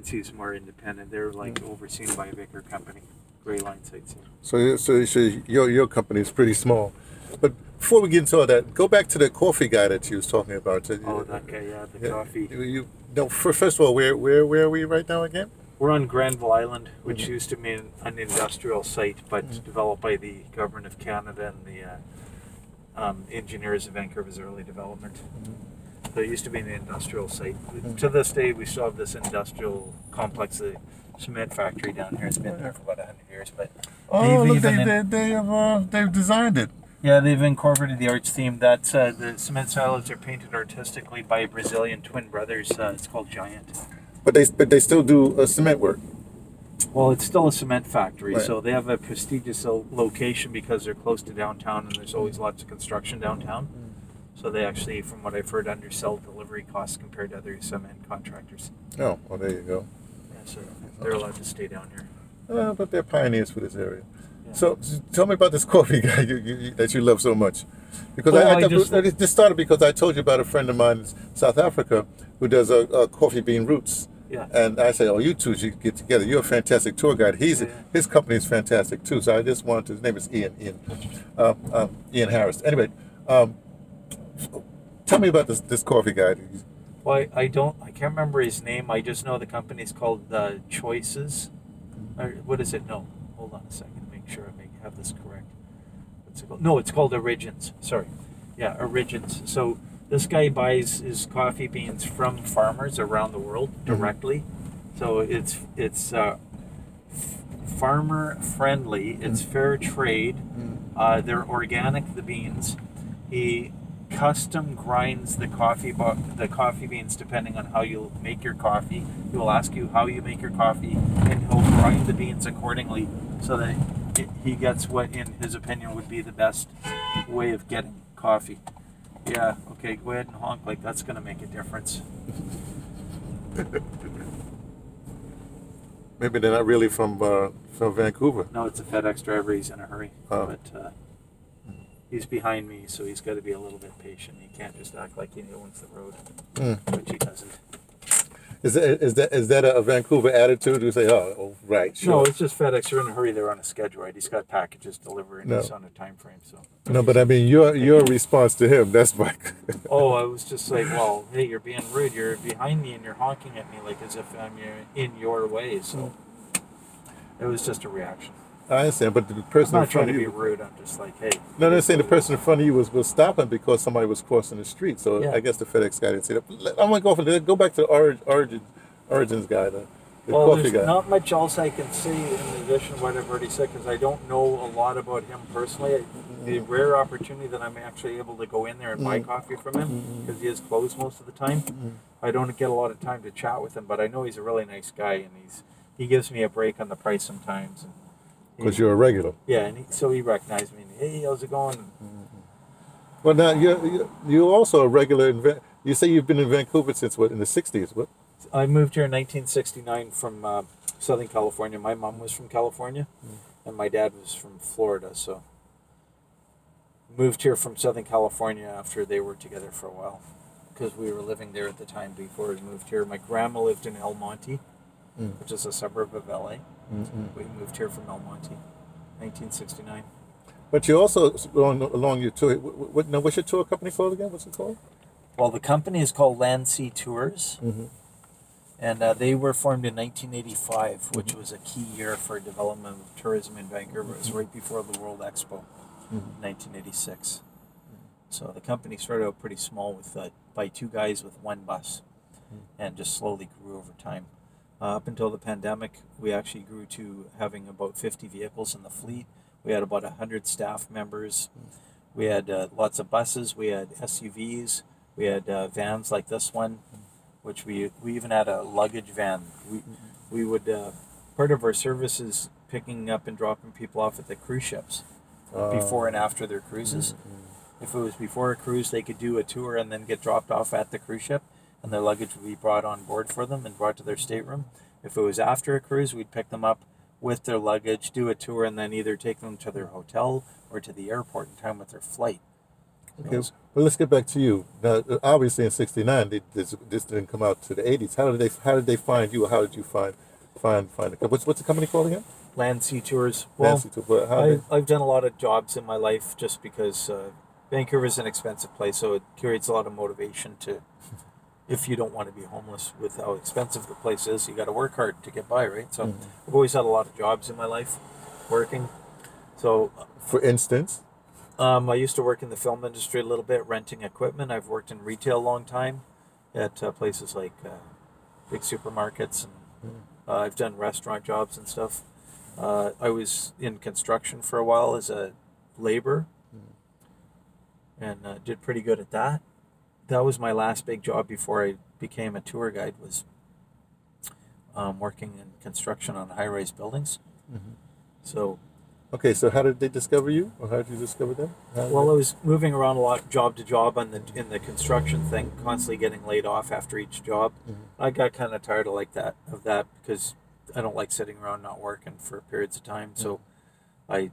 Land Sea's more independent. They're like overseen by a bigger company, Gray Line Sightseeing. So, so, so your your company is pretty small. But before we get into all that, go back to the coffee guy that you was talking about. Oh, that guy, yeah, the Yeah, coffee. You, you no. fir- First of all, where where where are we right now again? We're on Granville Island, which Mm-hmm. used to be an, industrial site, but developed by the government of Canada and the uh, um, engineers of Vancouver's early development. Mm-hmm. So it used to be an industrial site. To this day, we still have this industrial complex, the cement factory down here. It's been there for about 100 years, but Oh, look, they, they, they have, uh, they've designed it. Yeah, they've incorporated the arch theme. That's uh, the cement silos are painted artistically by Brazilian twin brothers. Uh, it's called Giant. But they but they still do uh, cement work. Well, it's still a cement factory, Right. so they have a prestigious location because they're close to downtown, and there's always lots of construction downtown. So they actually, from what I've heard, undersell delivery costs compared to other cement contractors. Oh, well, there you go. Yeah, so they're allowed to stay down here. Uh, but they're pioneers for this area. Yeah. So, s- tell me about this coffee guy you, you, you- that you love so much. Because Well, I, I, I just, just- this started because I told you about a friend of mine in South Africa who does a, a coffee bean roots. Yeah. And I say, oh, you two should get together. You're a fantastic tour guide. He's Yeah. his company is fantastic too. So I just wanted to, his name is Ian Ian, uh, um, Ian Harris. Anyway, um, tell me about this this coffee guy. Well, I, I don't, I can't remember his name. I just know the company's called uh, Choices. Or what is it? No, hold on a second to make sure I make, have this correct. What's it called? No, it's called Origins. Sorry. Yeah, Origins. So this guy buys his coffee beans from farmers around the world directly. So it's it's uh, farmer friendly. It's fair trade. Uh, they're organic. The beans. He custom grinds the coffee bo- the coffee beans depending on how you make your coffee. He will ask you how you make your coffee, and he'll grind the beans accordingly so that it, he gets what, in his opinion, would be the best way of getting coffee. Yeah. Okay. Go ahead and honk like that's gonna make a difference. Maybe they're not really from uh, from Vancouver. No, it's a FedEx driver. He's in a hurry, Oh. but uh, he's behind me, so he's got to be a little bit patient. He can't just act like he owns the road, Mm. which he doesn't. Is that is that is that a, Vancouver attitude? You say, oh, oh right, sure. No, it's just FedEx. They're in a hurry. They're on a schedule, right? He's got packages delivering. No. he's on a time frame. So. No, but I mean your your response to him. That's my. Oh, I was just like, well, hey, you're being rude. You're behind me, and you're honking at me like as if I'm in your way. So. It was just a reaction. I understand, but the I'm person in not trying front to of be you. rude. I'm just like, hey. No, they're saying the person in front of you was, was stopping because somebody was crossing the street. So Yeah. I guess the FedEx guy didn't see that. Let- I'm gonna go for. Go back to the origin, origin origins guy, the, the Well, coffee there's guy. not much else I can say in addition to what I've already said because I don't know a lot about him personally. The mm-hmm. rare opportunity that I'm actually able to go in there and buy mm-hmm. coffee from him mm-hmm. because he is closed most of the time. I don't get a lot of time to chat with him, but I know he's a really nice guy and he's he gives me a break on the price sometimes. And Because you're a regular. yeah, and he, so he recognized me. And, hey, how's it going? Well, now you're you're- you're also a regular. In, you say you've been in Vancouver since what in the '60s? What? I moved here in 1969 from uh, Southern California. My mom was from California, and my dad was from Florida. So moved here from Southern California after they were together for a while, because we were living there at the time before we moved here. My grandma lived in El Monte, Mm. which is a suburb of LA. Mm-mm. We moved here from El Monte, 1969. But you also along, along your tour. What, what, now, what's your tour company called again? What's it called? Well, the company is called Land Sea Tours. Mm-hmm. And uh, they were formed in 1985, which was a key year for development of tourism in Vancouver. It was right before the World Expo, in 1986. So the company started out pretty small with uh, by two guys with one bus, and just slowly grew over time. Uh, up until the pandemic, we actually grew to having about 50 vehicles in the fleet. We had about 100 staff members. We had uh, lots of buses. We had SUVs. We had uh, vans like this one, which we we even had a luggage van. We we would uh, part of our service is picking up and dropping people off at the cruise ships Uh, before and after their cruises. If it was before a cruise, they could do a tour and then get dropped off at the cruise ship, and their luggage would be brought on board for them and brought to their stateroom. If it was after a cruise, we'd pick them up with their luggage, do a tour, and then either take them to their hotel or to the airport in time with their flight. Okay, well, let's get back to you. Now, uh, obviously, in '69, this, this didn't come out to the '80s. How did they How did they find you? How did you find find find the What's what's the company called again? Land Sea Tours. Well, Nancy, to- what- how I, I've done a lot of jobs in my life just because uh, Vancouver is an expensive place, so it creates a lot of motivation to. If you don't want to be homeless with how expensive the place is, you got to work hard to get by, right? So I've always had a lot of jobs in my life, working. So for instance, um, I used to work in the film industry a little bit, renting equipment. I've worked in retail a long time at uh, places like uh, big supermarkets, and uh, I've done restaurant jobs and stuff. Uh, I was in construction for a while as a laborer, and uh, did pretty good at that. That was my last big job before I became a tour guide. Was um, working in construction on high-rise buildings. Mm-hmm. So okay. So how did they discover you, or how did you discover them? Well, I was moving around a lot, job to job, on the in the construction thing, constantly getting laid off after each job. Mm-hmm. I got kind of tired of like that of that because I don't like sitting around not working for periods of time. So mm-hmm. I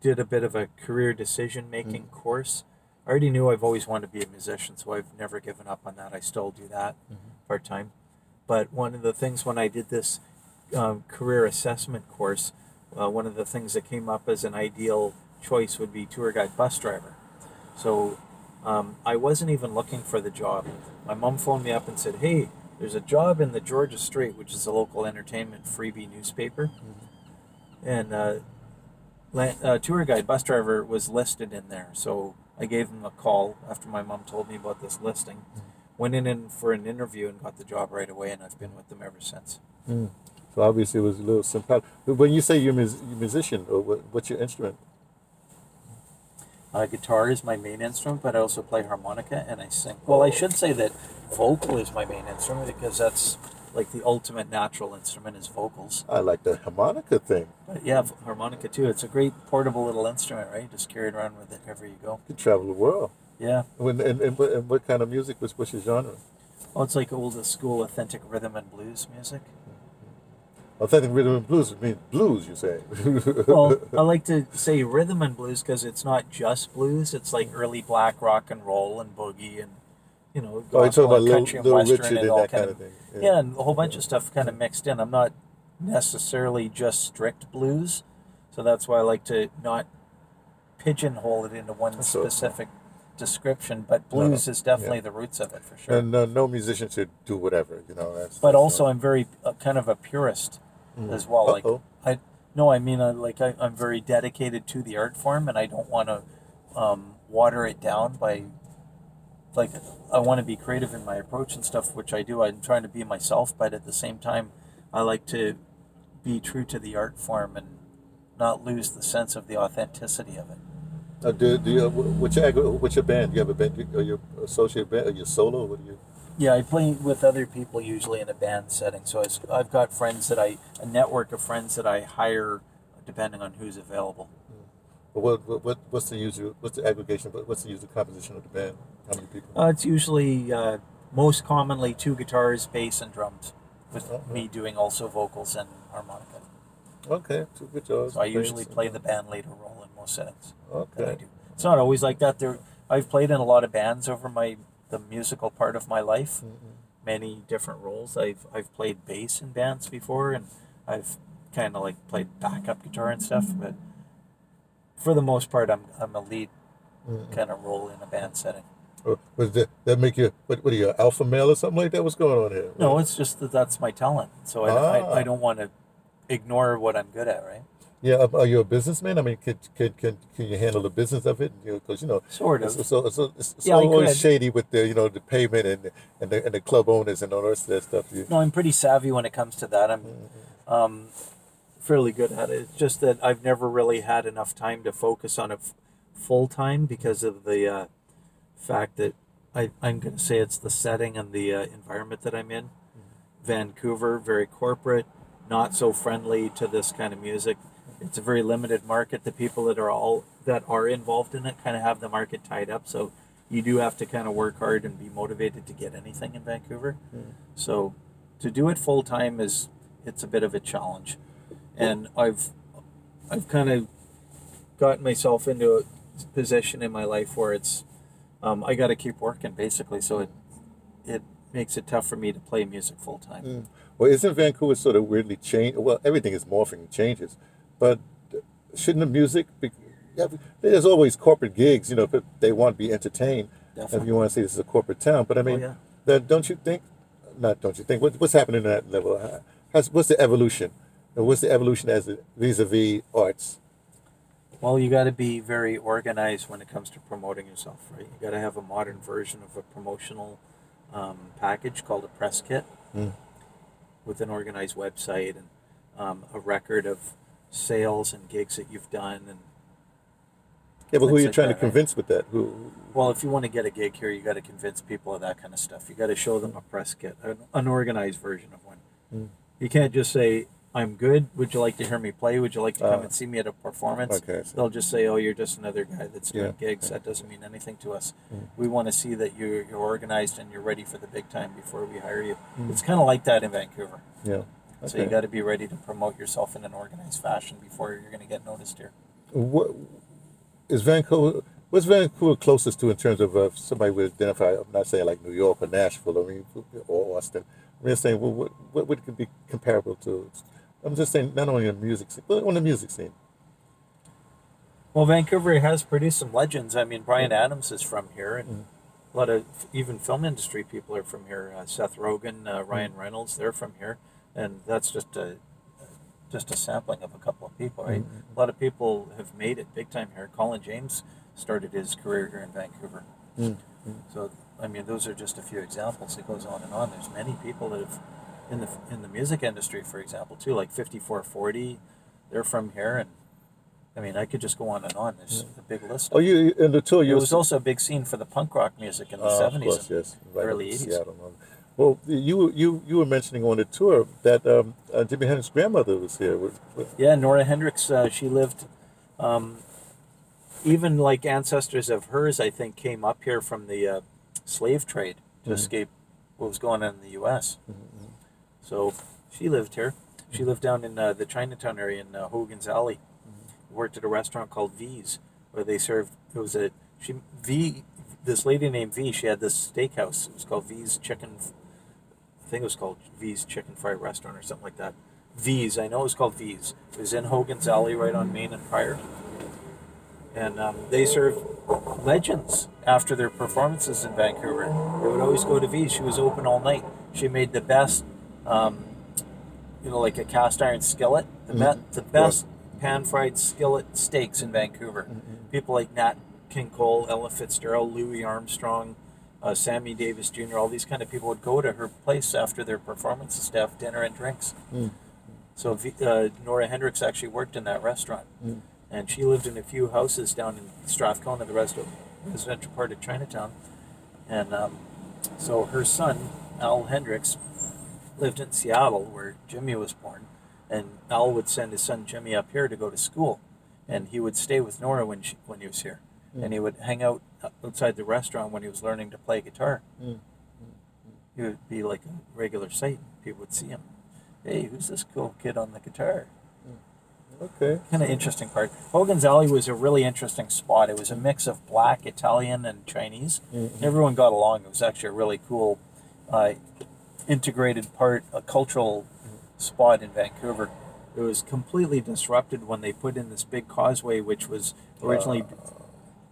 did a bit of a career decision making course. I already knew I've always wanted to be a musician, so I've never given up on that. I still do that part time. But one of the things when I did this um, career assessment course, uh, one of the things that came up as an ideal choice would be tour guide bus driver. So um, I wasn't even looking for the job. My mom phoned me up and said, "Hey, there's a job in the Georgia Straight, which is a local entertainment freebie newspaper, and uh, uh, tour guide bus driver was listed in there." So I gave him a call after my mom told me about this listing. Went in, in for an interview and got the job right away, and I've been with them ever since. so obviously it was a little sympathetic. When you say you're a mus- musician, what's your instrument? Uh, guitar is my main instrument, but I also play harmonica and I sing. Well, I should say that vocal is my main instrument because that's like the ultimate natural instrument is vocals. I like the harmonica thing. But yeah, harmonica too. It's a great portable little instrument, right? Just carry it around with it wherever you go. You can travel the world. Yeah. When, and, and, what, and what kind of music was what's your genre? Oh, it's like old uh, school authentic rhythm and blues music. Mm-hmm. Authentic rhythm and blues means blues. You say? Well, I like to say rhythm and blues because it's not just blues. It's like early black rock and roll and boogie and you know oh, you're talking about and Little, country and little western Richard and all that kind kind of thing. yeah, and a whole bunch of stuff kind of mixed in. I'm not necessarily just strict blues, so that's why I like to not pigeonhole it into one So- specific description. But No, no, blues is definitely yeah. the roots of it for sure. And uh, no musician should do whatever, you know. That's, but that's also, not- I'm very uh, kind of a purist as well. Like Uh-oh. I no, I mean, I, like I, I'm very dedicated to the art form, and I don't want to um, water it down by like I want to be creative in my approach and stuff, which I do. I'm trying to be myself, but at the same time, I like to be true to the art form and not lose the sense of the authenticity of it. Uh, do, do you, wh- what's your what's your band? You have a band? Are you associate band? Are you solo? What do you? Yeah, I play with other people usually in a band setting. So I've got friends that I, a network of friends that I hire depending on who's available. What, what, what what's the usual? What's the aggregation? what- What's the usual composition of the band? How many people? Uh, it's usually uh, most commonly two guitars, bass, and drums, with Oh, me doing also vocals and harmonica. Okay, two guitars. So I usually play the band leader role in most settings Okay. It's not always like that. There, I've played in a lot of bands over my the musical part of my life, many different roles. I've I've played bass in bands before, and I've kind of like played backup guitar and stuff. But for the most part, I'm I'm a lead kind of role in a band setting. Or was that that make you? What, what are you, alpha male or something like that? What's going on here? No, it's just that that's my talent. So I, Ah. I, I don't want to ignore what I'm good at, right? Yeah, are- are you a businessman? I mean, can can can, can you handle the business of it? Because you know, Sort of. it's, so, so, it's, it's Yeah, always shady with the you know the payment and and the, and the club owners and all the rest of that stuff. You, No, I'm pretty savvy when it comes to that. I'm um, fairly good at it. It's just that I've never really had enough time to focus on it f- full time because of the uh, fact that I, I'm going to say it's the setting and the uh, environment that I'm in. Vancouver, very corporate, not so friendly to this kind of music. It's a very limited market. The people that are all that are involved in it kind of have the market tied up. So you do have to kind of work hard and be motivated to get anything in Vancouver. So to do it full time is it's a bit of a challenge, and I've I've kind of gotten myself into a position in my life where it's um, I got to keep working basically. So it it makes it tough for me to play music full time. Mm. Well, isn't Vancouver sort of weirdly changed? Well, everything is morphing and changes, but shouldn't the music be? Yeah, there's always corporate gigs, you know, if they want to be entertained. Definitely. If you want to say this is a corporate town, but I mean, yeah. that don't you think? Not don't you think? What, what's happening at that level? How's, what's the evolution? And What's the evolution as vis-a-vis arts? Well, you got to be very organized when it comes to promoting yourself, right? You got to have a modern version of a promotional um, package called a press kit Mm. with an organized website and um, a record of sales and gigs that you've done. And Yeah, but who are you like trying that, to convince with that? Who? well, if you want to get a gig here, you got to convince people of that kind of stuff. You got to show them a press kit, an unorganized version of one. Mm. You can't just say, "I'm good. Would you like to hear me play? Would you like to come Uh, and see me at a performance?" Okay. They'll just say, "Oh, you're just another guy that's doing Yeah. gigs." That doesn't mean anything to us. Mm. We want to see that you're, you're organized and you're ready for the big time before we hire you. Mm. It's kind of like that in Vancouver. yeah. So you Okay. got to be ready to promote yourself in an organized fashion before you're going to get noticed here. What is Vancouver? What's Vancouver closest to in terms of uh, somebody would identify? I'm not saying like New York or Nashville, I mean, or Austin. I'm just saying, well, what what would it be comparable to? I'm just saying, not only on the music scene, but on the music scene. Well, Vancouver has produced some legends. I mean, Bryan Adams is from here, and Mm. a lot of even film industry people are from here. Uh, Seth Rogen, uh, Ryan Mm. Reynolds, they're from here, and that's just a just a sampling of a couple of people, right? Mm. A lot of people have made it big time here. Colin James started his career here in Vancouver. Mm. So, I mean, those are just a few examples. It goes on and on. There's many people that have in the in the music industry, for example, too, like 5440. They're from here, and I mean, I could just go on and on. There's a big list. Oh, you in the tour? It was also a big scene for the punk rock music in the Oh, 70s. course, and yes, right early 80s. Well, you you you were mentioning on the tour that um, uh, Jimi Hendrix's grandmother was here. With, with, Yeah, Nora Hendrix. uh, she lived, um, even like ancestors of hers, I think, came up here from the uh, slave trade to Mhm. escape what was going on in the U.S. Mhm. So she lived here. She lived down in uh, the Chinatown area in uh, Hogan's Alley. Worked at a restaurant called Vie's, where they served. It was a she V. This lady named V. She had this steakhouse. It was called Vie's Chicken. I think it was called Vie's Chicken Fried Restaurant or something like that. Vie's. I know it was called Vie's. It was in Hogan's Alley, right on Main and Prior. And um, they served legends after their performances in Vancouver. They would always go to Vie's. She was open all night. She made the best, um, you know, like a cast iron skillet. The, be- Mhm. the best pan fried skillet steaks in Vancouver. Mhm. People like Nat King Cole, Ella Fitzgerald, Louis Armstrong, uh, Sammy Davis Jr., all these kind of people would go to her place after their performances to have dinner and drinks. Mm. So uh, Nora Hendrix actually worked in that restaurant, Mm. and she lived in a few houses down in Strathcona, the rest of residential part of Chinatown. And um, so her son, Al Hendrix, lived in Seattle, where Jimi was born, and Al would send his son Jimi up here to go to school, and he would stay with Nora when she, when he was here, and he would hang out outside the restaurant when he was learning to play guitar. Mm. He would be like a regular sight. People would see him. Hey, who's this cool kid on the guitar? Okay. Kind of interesting part. Hogan's Alley was a really interesting spot. It was a mix of black, Italian, and Chinese. Mhm. Everyone got along. It was actually a really cool, uh, integrated part, a cultural spot in Vancouver. It was completely disrupted when they put in this big causeway, which was originally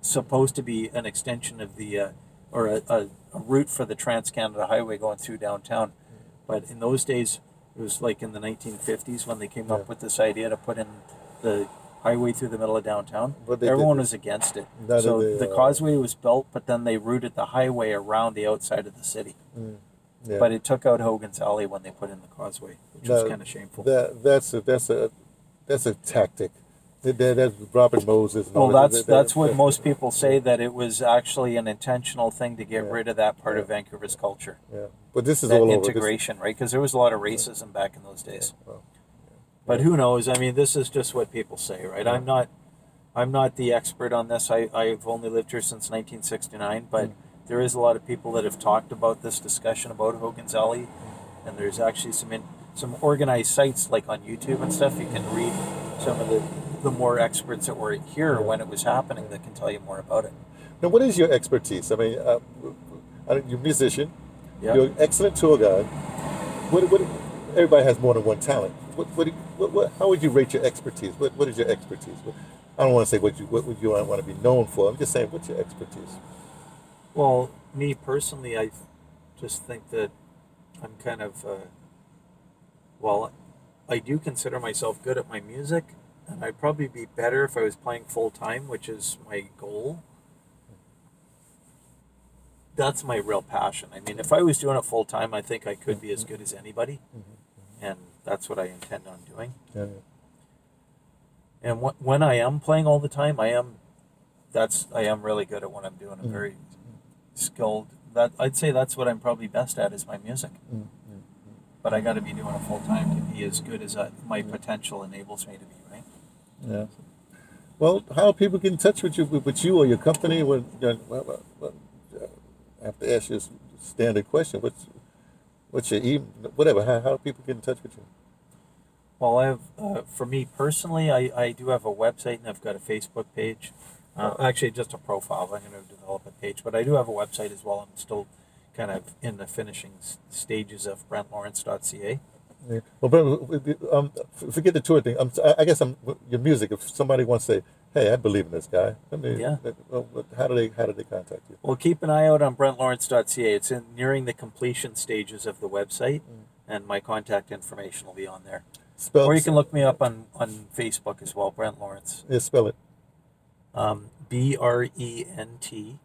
supposed to be an extension of the, uh, or a, a, a route for the Trans Canada Highway going through downtown. But in those days, it was like in the 1950s when they came Yeah. up with this idea to put in the highway through the middle of downtown. But they Everyone was against it. So they, the uh, causeway was built, but then they routed the highway around the outside of the city. Mm. Yeah. But it took out Hogan's Alley when they put in the causeway, which was kind of shameful. that that's a that's a that's a tactic. That, that, that's Robert Moses. Well, that's that- that- that's what most people say that it was actually an intentional thing to get Yeah. rid of that part Yeah. of Vancouver's culture, Yeah, but this is that all over. Integration, right? Because there was a lot of racism back in those days. well, But who knows? I mean, this is just what people say, right? I'm not, I'm not the expert on this. I I've only lived here since 1969, but Mm. There is a lot of people that have talked about this discussion about Hogan's Alley, and there's actually some in, some organized sites like on YouTube and stuff. You can read some of the the more experts that were here when it was happening that can tell you more about it. Now, what is your expertise? I mean, uh, you're a musician. Yeah. You're an excellent tour guide. What, what, everybody has more than one talent. What, what, what, what, how would you rate your expertise? What, what is your expertise? I don't want to say what you what you want to be known for. I'm just saying, what's your expertise? Well, me personally, I just think that I'm kind of, uh, well, I do consider myself good at my music, and I'd probably be better if I was playing full time, which is my goal. That's my real passion. I mean, if I was doing it full time, I think I could be as good as anybody, and that's what I intend on doing. Yeah, And wh- when I am playing all the time, I am, that's I am really good at what I'm doing. I'm Mhm. very skilled. That I'd say that's what I'm probably best at is my music. Mm, But I got to be doing it full time to be as good as I, my potential enables me to be. Right? yeah. Well, how people get in touch with you, with, you or your company? When, well, well, uh, I have to ask you a standard question. What's what's your email? Whatever. How, how do people get in touch with you? Well, I have uh, for me personally, I, I do have a website and I've got a Facebook page. Uh, actually, just a profile. I'm going to develop a page, but I do have a website as well. I'm still kind of in the finishing stages of BrentLawrence.ca. Yeah. Well, but, um, forget the tour thing. I'm, I- guess I'm your music. If somebody wants to say, "Hey, I believe in this guy," I mean, Yeah. how do they how do they contact you? Well, keep an eye out on BrentLawrence.ca. It's in nearing the completion stages of the website, and my contact information will be on there. Spell. Or you can look me up on, on Facebook as well, Brent Lawrence. Yeah, spell it. Um, B R E N T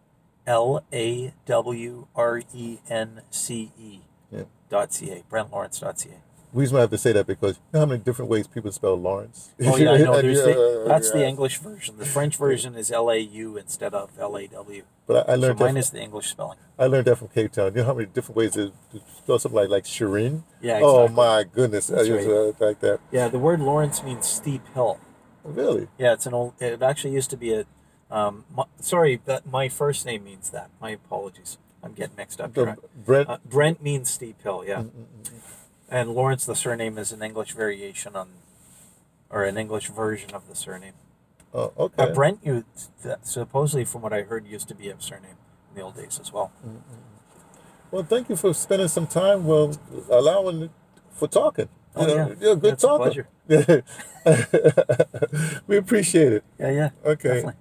L A W R E N C E Yeah. dot ca. BrentLawrence.ca. The reason why I have to say that because you know how many different ways people spell Lawrence. Oh yeah, I know. There's the, that's the. English version. The French version is L A U instead of L A W. But I, I So learned that. mine is the English spelling. I learned that from Cape Town. You know how many different ways to, spell something like like Shirin? Yeah, Oh my goodness! I That's just, right. uh, like that. Yeah, the word Lawrence means steep hill. Really? Yeah, it's an old. It actually used to be a. Um, my, sorry, that my first name means that. My apologies. I'm getting mixed up The here. Brent. Uh, Brent means steep hill. Yeah, Mm, mm, mm, and Lawrence, the surname, is an English variation on, or an English version of the surname. Oh, okay. Uh, Brent, you supposedly, from what I heard, used to be a surname in the old days as well. Well, thank you for spending some time. Well, allowing for talking. Oh, You know, yeah. You're a good talker. pleasure. we appreciate it. Yeah, yeah. Okay. Definitely.